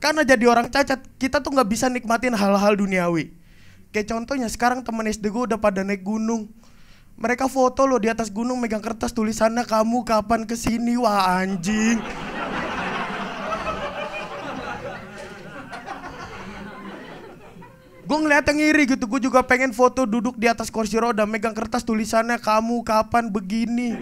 karena jadi orang cacat kita tuh nggak bisa nikmatin hal-hal duniawi. Kayak contohnya sekarang temen SD gue udah pada naik gunung. Mereka foto loh di atas gunung megang kertas tulisannya kamu kapan ke sini? Wah anjing. Gue ngeliatnya ngiri gitu gue juga pengen foto duduk di atas kursi roda megang kertas tulisannya kamu kapan begini?